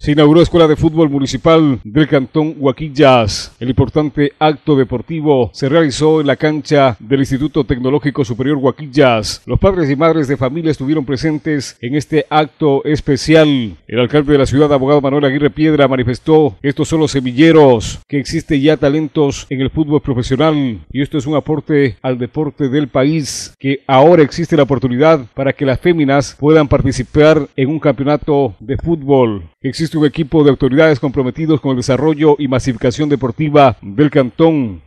Se inauguró Escuela de Fútbol Municipal del Cantón Huaquillas. El importante acto deportivo se realizó en la cancha del Instituto Tecnológico Superior Huaquillas. Los padres y madres de familia estuvieron presentes en este acto especial. El alcalde de la ciudad, abogado Manuel Aguirre Piedra, manifestó que estos son los semilleros, que existe ya talentos en el fútbol profesional y esto es un aporte al deporte del país, que ahora existe la oportunidad para que las féminas puedan participar en un campeonato de fútbol. Existe un equipo de autoridades comprometidos con el desarrollo y masificación deportiva del cantón.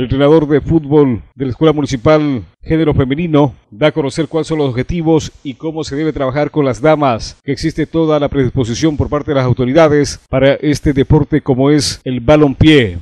El entrenador de fútbol de la Escuela Municipal Género Femenino da a conocer cuáles son los objetivos y cómo se debe trabajar con las damas, que existe toda la predisposición por parte de las autoridades para este deporte como es el balompié.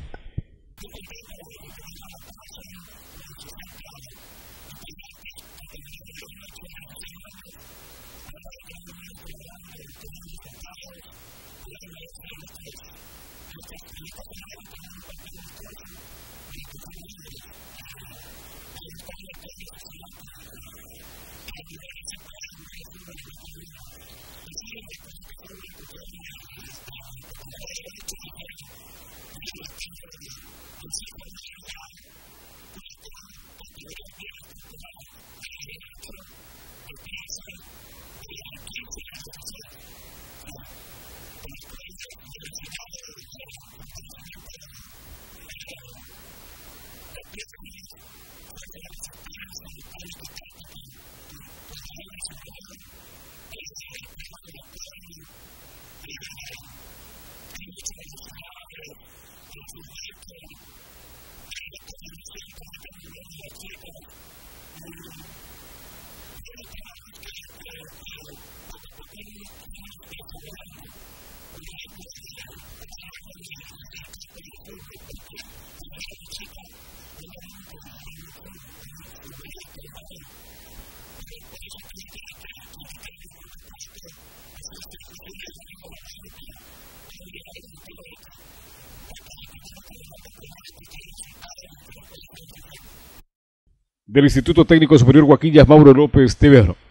Del Instituto Técnico Superior Guaquillas Mauro López Tevero.